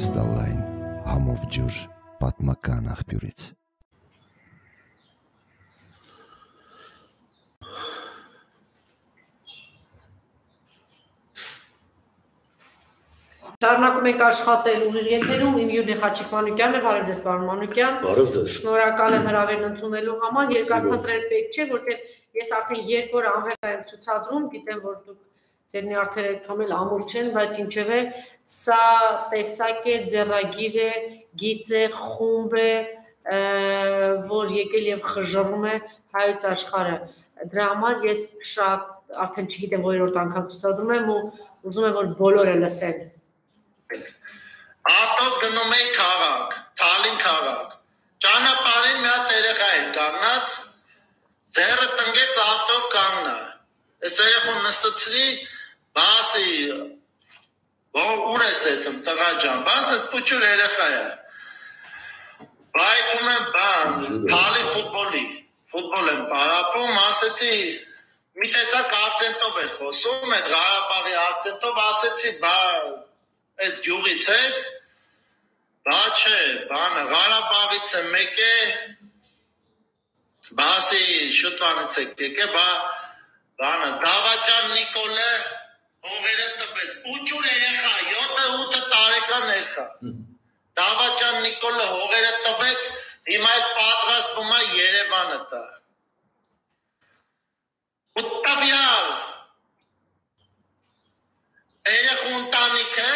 կրիստալային համով ջուր պատմական աղբյուրից Շարունակում ենք աշխատել ուղիղ եթերում, իմ Յուրնի Խաչիկ Մանուկյանն է, բարև ձեզ, պարոն Մանուկյան։ Բարև ձեզ։ Շնորհակալ եմ հրավերն ընդունելու համար, երկար փնտրել պետք չէ, որտեղ ես արդեն երկու օր անվերջ եմ ցուցադրում, գիտեմ, որ դուք ձեր նյարդերը թոմել ամուր չեն, բայց ինչևէ սա տեսակ է, դերագիր է, գիծ է, խումբ է, որ եկել եւ խժռում է հայոց աշխարհը։ Դրա համար ես շատ արդեն չգիտեմ որերորդ անգամ ցուցադրում եմ ու ուզում եմ որ բոլորը լսեն Ատոք գնում էի քաղաք, Թալին քաղաք։ Ճանապարհին մի հատ երեխա էր կանգնած, ձեռը տնկեց ավտով կանգնա։ Այս երեխուն նստեցրի, Բասի Ո՞ր ուր ես դեմ տղա ջան, բասը փոչուր երեխա է։ Բայց ունեմ բան, քալի ֆուտբոլի, ֆուտբոլ եմ պարապում, ասեցի մի տեսակ ակցենտով էր խոսում, այդ Ղարաբաղի ակցենտով ասեցի, բա այս գյուղից ես։ Բա չէ, բանը Ղարաբաղից է մեկ է։ Բասի շուտվանից է եկե, բա բանը դավաճան Դավաճան Նիկոլը հողերը տվեց, հիմա այդ պատրաստվում է Երևանը տա։ Ուտավյալ երեխուն տանիքը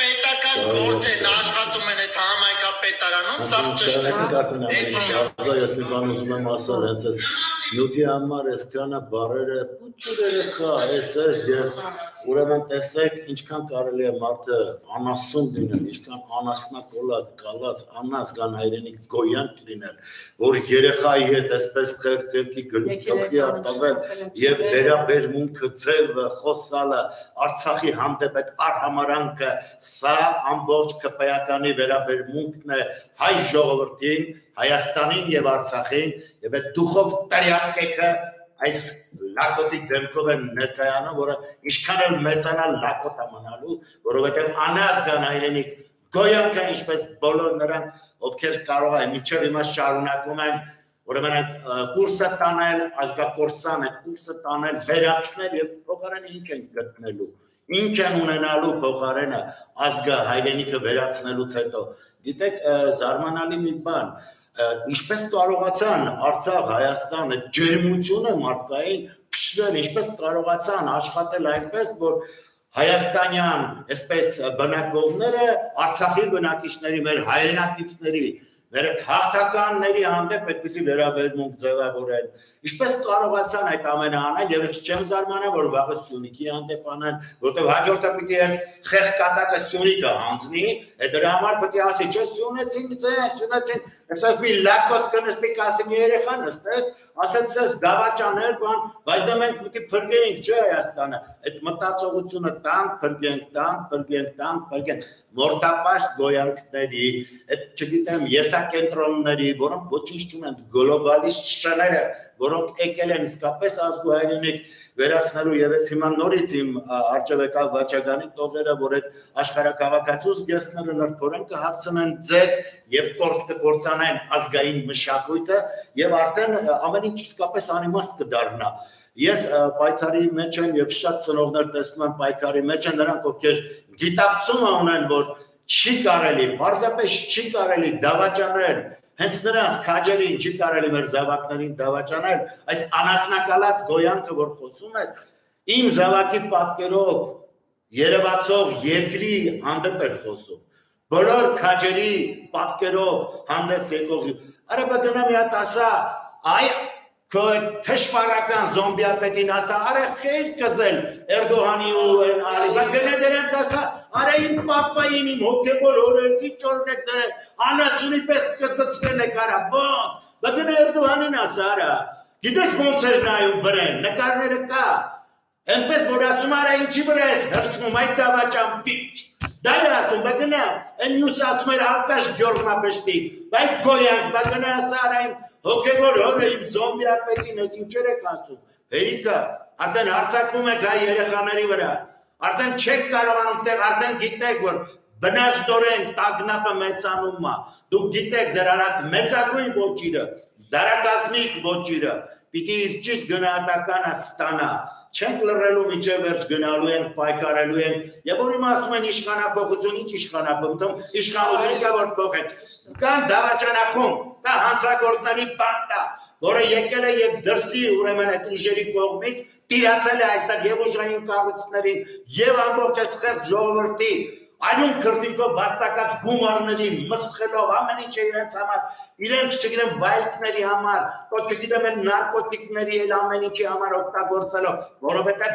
պետական գործ են աշխատում են այդ համայնքապետարանում, սա ճշտ է։ ամենը ես մի բան ուզում եմ ասել, հենց այս նյութի համար այսքանը բարերը փոքր երեխա, էս էս եւ ուրեմն տեսեք ինչքան կարելի է մարդը անասուն լինել, ինչքան անասնակոլած, կալած, անաս կան հայրենիք գոյանք լինել, որ երեխայի հետ այսպես խեղճերքի գլուխի տվել եւ վերաբերմունքը ձևը, խոսալը, Արցախի հանդեպ այդ արհամարանքը, սա ամբողջ կպայականի վերաբերմունքն է հայ ժողովրդին, Հայաստանին եւ Արցախին եւ այդ դուխով տարյակեքը այս լակոտի դեմքով են ներկայանում, որը ինչքան էլ մեծանալ լակոտ ամանալու, որովհետև անազգան հայրենիք գոյանքը ինչպես բոլոր նրանք, ովքեր կարող են միջև հիմա շարունակում են ուրեմն այդ կուրսը տանել, ազգակործան այդ կուրսը տանել, վերացնել եւ փոխարենը ինչ են գտնելու ինչ են ունենալու փոխարենը ազգը հայրենիքը վերացնելուց հետո գիտեք զարմանալի մի բան ինչպես կարողացան Արցախ, Հայաստանը ջերմությունը մարդկային փշրել, ինչպես կարողացան աշխատել այնպես, որ հայաստանյան այսպես բնակողները Արցախի բնակիչների, մեր հայրենակիցների մեր հաղթականների հանդեպ այդպիսի վերաբերմունք ձևավորել։ Ինչպես կարողացան այդ ամենը անել եւ չեմ զարմանա, որ վաղը Սյունիքի հանդեպ անեն, որտեղ հաջորդը պիտի ես խեղ կատակը Սյունիքը հանձնի, դրա համար պետք է ասի, չէ Սյունեցին, ձե, Սյունեցին, ասած մի լակոտ կնստի կասի մի երեխա նստեց, ասած ես դավաճաներ բան, բայց դա մենք պետք է փրկենք, չէ Հայաստանը։ Այդ մտածողությունը տանք, փրկենք, տանք, փրկենք, տանք, փրկենք մորտապաշտ գոյանքների, այդ չգիտեմ, եսակենտրոնների, որոնք ոչինչ չունեն, գլոբալիստ շները, որոնք եկել են իսկապես ազգու հայրենիք վերացնելու եւ ես հիմա նորից իմ արժեվեկալ վաճականի տողերը, որ այդ աշխարհակաղակացուց գեսները նրբորեն կհացնեն ձեզ եւ կորտ կկործանեն ազգային մշակույթը եւ արդեն ամեն ինչ իսկապես անիմաստ կդառնա Ես պայքարի մեջ եմ եւ շատ ծնողներ տեսնում եմ պայքարի մեջ են նրանք ովքեր գիտակցումը ունեն որ չի կարելի, պարզապես չի կարելի դավաճանել հենց նրանց քաջերին չի կարելի մեր զավակներին դավաճանել այս անասնակալած գոյանքը որ խոսում է իմ զավակի պատկերով երևացող երկրի հանդեպ էր խոսում բոլոր քաջերի պատկերով հանդես եկող արա բդնա մի հատ ասա այ քո թշվարական զոմբիապետին ասա արա խեր կզել Էրդողանի ու ալի բա գնա դրանց ասա արա իմ պապային իմ հոգեբոր օրեսի ճորնեք դրել անասունի պես կծծկել է կարա բոս բա գնա Էրդողանին ասա արա գիտես ոնց էր նայում վրեն նկարները կա Այնպես որ ասում արա ինչի վրա ես հրճում այդ դավաճան պիչ դա է ասում բա գնա այն յուս ասում էր արտաշ գյորնապեշտի բայց գոյանք բա գնա ասա արա իմ Հոգևոր հորը իմ զոմբիապետին ես ինչեր եք ասում։ Հերիկա, արդեն հարցակվում եք հայ երեխաների վրա։ Արդեն չեք կարողանում տեղ, արդեն գիտեք, որ բնաստորեն տագնապը մեծանում է։ Դուք գիտեք ձեր արած մեծագույն ոչիրը, դարակազմիկ ոչիրը, պիտի իր ճիշտ գնահատականը ստանա չենք լռելու միջև վերջ գնալու ենք, պայքարելու ենք, եւ որ իմ ասում են իշխանապողություն, ինչ իշխանապողություն, իշխանություն կա որ փոխեք։ Կան դավաճանախում, կա հանցագործների բանտա, որը եկել է եւ դրսի ուրեմն այդ ուժերի կողմից տիրացել է այստեղ եւ ուժային կառույցներին եւ ամբողջ այս խեղճ ժողովրդի այլուն քրտինքով վաստակած գումարների մսխելով ամեն ինչ իրենց համար իրենց չգիտեմ վայելքների համար, ոչ չգիտեմ նարկոտիկների էլ ամեն ինչի համար օգտագործելով, որովհետեւ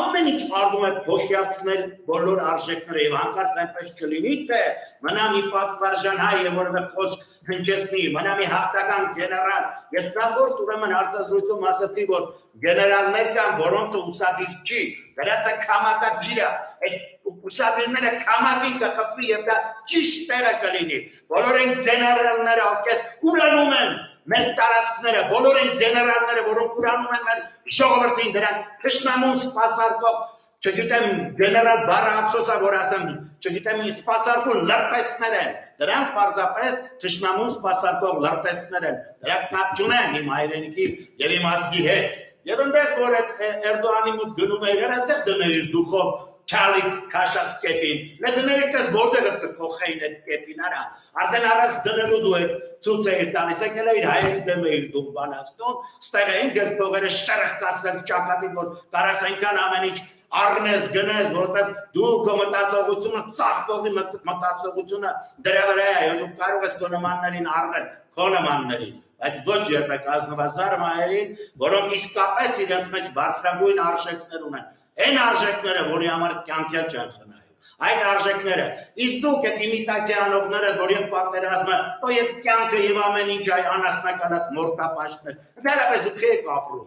ամեն ինչ արվում է փոշիացնել բոլոր արժեքները եւ հանկարծ այնպես չլինի թե մնա մի պատվարժան հայ եւ որևէ խոսք հնչեցնի մնա մի հաղթական գեներալ ես նախորդ ուրեմն արտադրություն ասացի որ գեներալներ կան որոնց ուսադիր չի դրանց կամակագիրը այդ ուսադիրները կամակին կխփվի եւ դա ճիշտ տեղը կլինի բոլոր այն գեներալները ովքեր ուրանում են մեր տարածքները, բոլոր այն գեներալները, որոնք ուրանում են մեր ժողովրդին, դրանք քշնամուն սպասարկող, չգիտեմ, գեներալ բառը ափսոսա որ ասեմ, չգիտեմ, սպասարկող լրտեսներ են։ Դրանք պարզապես քշնամուն սպասարկող լրտեսներ են։ Դրանք կապ չունեն իմ հայրենիքի եւ իմ ազգի հետ։ Եվ այնտեղ որ այդ Էրդողանի մոտ գնում է, երբ դներ դուքով Չալիք քաշած կեպին։ Նա դներեք դες որտեղը կփոխեին այդ կեպին արա։ Արդեն առած դնելու դու այդ ցույց էիր տալիս, եկել էիր հայերի դեմ էիր դու բանաստոն, ստեղ էին գես փողերը շարխկացնել ճակատի որ կարաս այնքան ամեն ինչ առնես գնես որտեղ դու քո մտածողությունը ծախտողի մտածողությունը դրա վրա է դու կարող ես քո նմաններին առնել քո նմաններին բայց ոչ երբեք ազնվազար մայերին որոնք իսկապես իրենց մեջ բարձրագույն արժեքներ ունեն Այն արժեքները, որի համար կյանքեր չեն խնայում։ Այդ արժեքները, իսկ դուք այդ իմիտացիա անողները, որ եւ պատերազմը, ո եւ կյանքը եւ ամեն ինչ այ անասնականած մորտապաշտներ, դեռապես դուք եք ապրում։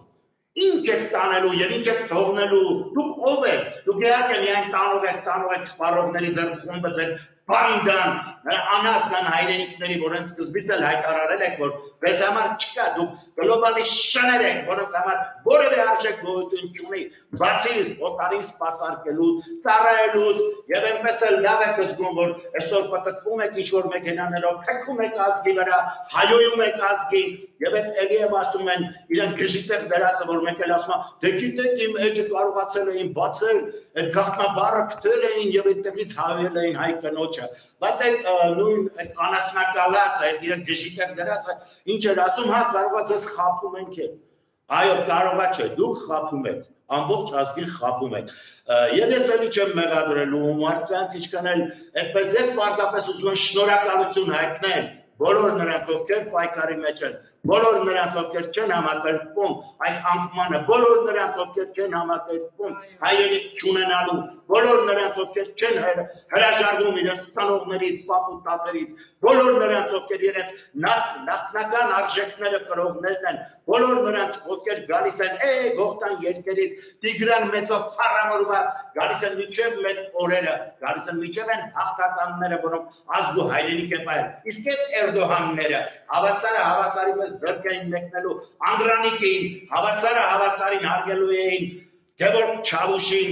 Ինչ եք տանելու եւ ինչ եք թողնելու։ Դուք ով եք։ Դուք իհարկե միայն տանող եք, տանող եք սպառողների ձեր խումբը ձեր բանդան, անաստան հայրենիքների, որոնց սկզբից էլ հայտարարել եք, որ ձեզ համար չկա, դուք գլոբալի շներ եք, որոնց համար որևէ արժեք գոյություն չունի, բացի օտարին սպասարկելուց, ծառայելուց, եւ այնպես էլ լավ եք զգում, որ այսօր պատտվում եք ինչ-որ մեքենաներով, թեքում եք ազգի վրա, հայոյում եք ազգին, եւ այդ էլի եմ ասում են, իրեն գժիտեղ դրածը, որ մեկ էլ ասում է, դե գիտեք իմ էջը կարողացել էին բացել, այդ գաղտնաբառը գտել էին եւ այդտեղից հայել էին հայ կնոջ ոչը բայց այդ նույն այդ անասնակալած այդ իրեն գժիտեղ դրածը ինչ էր ասում հա կարողա ձեզ խափում ենք է այո կարողա չէ դուք խափում եք ամբողջ ազգին խափում եք եւ ես էլի չեմ մեղադրելու մարդկանց ինչքան էլ այդպես ես պարզապես ուզում եմ շնորհակալություն հայտնել բոլոր նրանց ովքեր պայքարի մեջ են բոլոր նրանց ովքեր չեն համակերպում այս անկմանը, բոլոր նրանց ովքեր չեն համակերպում հայրենիք չունենալու, բոլոր նրանց ովքեր չեն հրաժարվում իրենց ստանողներից, պապուտատերից, բոլոր նրանց ովքեր իրենց նախնական արժեքները կրողներն են, բոլոր նրանց ովքեր գալիս են է գողտան երկերից Տիգրան մեծով փառամորված, գալիս են միջև մեր օրերը, գալիս են միջև են հաղթականները, որոնք ազգու հայրենիք են բայ։ Իսկ այդ Էրդողանները հավասարը հավասարի պես ձեռք էին մեկնելու Անդրանիկին, հավասարը հավասարին հարգելու էին Գևորգ Չավուշին,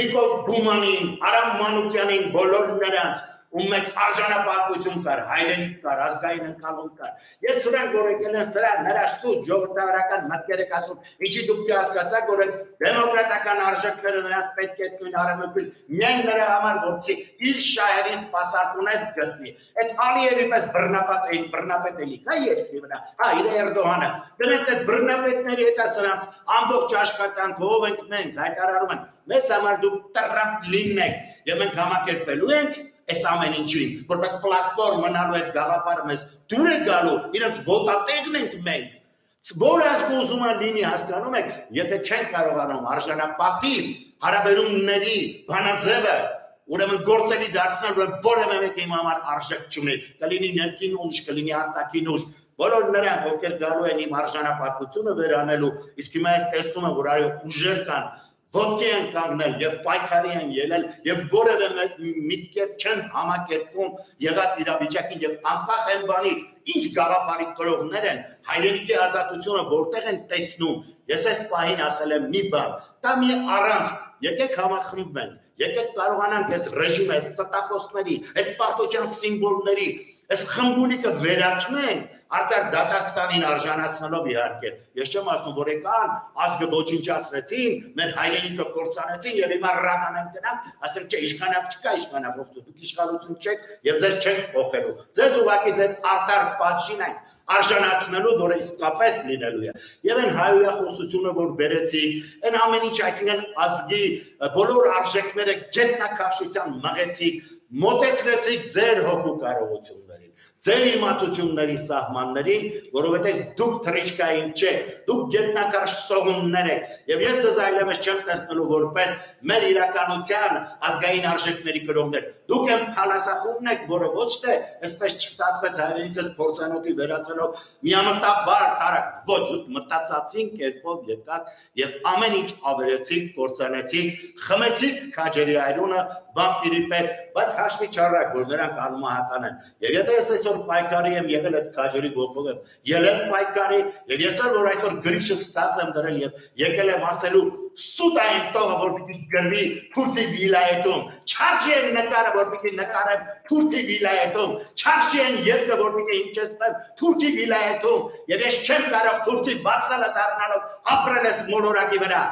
Նիկոլ Դումանին, Արամ Մանուկյանին, բոլոր նրանց ու մեկ արժանապատվություն կար, հայրենիք կար, ազգային ընկալում կար։ Ես սրանք որ եկել են սրա հրաշքուց ժողովրդական մտքերը ասում, ինչի դուք չհասկացաք, որ այդ դեմոկրատական արժեքները նրանց պետք է դույն արևմուտքին միայն նրա համար որպեսի իր շահերին սпасարկուներ գտնի։ Այդ Ալիևի պես բռնապետ այն բռնապետ էլի կա երկրի վրա։ Հա, իր Էրդողանը դրանց այդ բռնապետների հետ է սրանց ամբողջ աշխատանքով ընկնենք, հայտարարում են։ Մեզ համար դուք տրամփլին եք, եւ մենք համակերպելու ենք այս ամեն ինչին, որպես պլատֆորմ մնալու այդ գաղափարը մեզ դուր է գալու, իրենց ոտատեղն ենք մենք։ Որ ազգ ուզում է լինի, հասկանում եք, եթե չեն կարողանում արժանապատիվ հարաբերումների բանաձևը ուրեմն գործելի դարձնել, որ որևէ մեկի համար արժեք չունի, կլինի ներքին ուժ, կլինի արտաքին ուժ, բոլոր նրանք, ովքեր գալու են իմ արժանապատվությունը վերանելու, իսկ հիմա ես տեսնում եմ, որ այո ուժեր կան, ոտքի են կանգնել եւ պայքարի են ելել եւ որևէ միտքեր չեն համակերպում եղած իրավիճակին եւ անկախ են բանից ինչ գաղափարի կրողներ են հայրենիքի ազատությունը որտեղ են տեսնում ես այս պահին ասել եմ մի բան դա մի առանց եկեք համախմբվենք եկեք կարողանանք այս ռեժիմը այս ստախոսների այս պարտության սիմվոլների այս խմբունիկը վերացնենք արդար դատաստանին արժանացնելով իհարկե ես չեմ ասում որ եկան ազգը ոչնչացրեցին մեր հայրենիքը կորցանեցին եւ հիմա ռական են գնան ասեմ չէ իշխանակ չկա իշխանակ ողջ դուք իշխանություն չեք եւ ձեզ չեն փոխելու ձեզ ուղակի ձեր արդար պատժին այն արժանացնելու որ իսկապես լինելու է եւ այն հայոյախոսությունը որ բերեցի այն ամեն ինչ այսինքն ազգի բոլոր արժեքները գետնակաշության մղեցիք մոտեցրեցիք ձեր հոգու կարողություններին ձեր իմացությունների սահմաններին, որովհետև դուք թրիչկային չեք, դուք գետնակարշ սողուններ եք, եւ ես ձեզ այլևս չեմ տեսնելու որպես մեր իրականության ազգային արժեքների կրողներ։ Դուք եմ փալասախումն եք, որը ոչ թե այսպես չստացվեց հայրենիքս փորձանոթի վերածելով միամտաբար տարակ, ոչ, դուք մտածածին կերպով եկաք եւ ամեն ինչ ավերեցիք, կործանեցիք, խմեցիք քաջերի այրունը վամպիրի պես, բայց հաշվի չառակ, որ նրանք անմահական են։ Եվ եթե ես այսօր պայքարի եմ եղել այդ քաջերի գողով եմ, ելել պայքարի, եւ ես որ այսօր գրիշը ստաց եմ դրել եւ եկել եմ ասելու սուտ այն տողը որ պիտի գրվի Թուրքի վիլայետում, չարժի են նկարը որ պիտի նկարեմ Թուրքի վիլայետում, չարժի են երկը որ պիտի հնչեցնեմ Թուրքի վիլայետում, եւ ես չեմ կարող Թուրքի վասալը դառնալով ապրել ես մոլորակի վրա։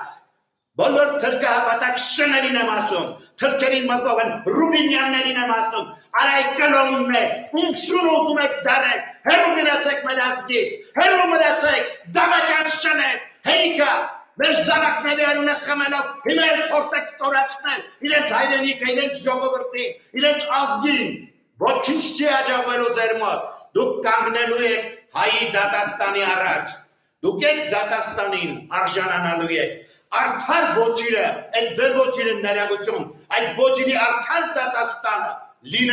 Բոլոր թրկահապատակ շներին եմ ասում, թրկերին մտով են Ռուբինյաններին եմ ասում, արայ կլոնն է, ում շուն ուզում եք դարեք, հերու մնացեք մեր ազգից, հերու մնացեք, դավաճան շնեք, հերիկա, մեր զավակների անունը խմելով, հիմա էլ փորձեք ստորացնել իրենց հայրենիքը, իրենց ժողովրդին, իրենց ազգին, ոչինչ չի աջակվելու ձեր մոտ, դուք կանգնելու եք հայի դատաստանի առաջ, դուք եք դատաստանին արժանանալու եք, արդար ոչիրը, այդ դեր ոչիրը ներագություն, այդ ոչիրի արդար դատաստանը լինել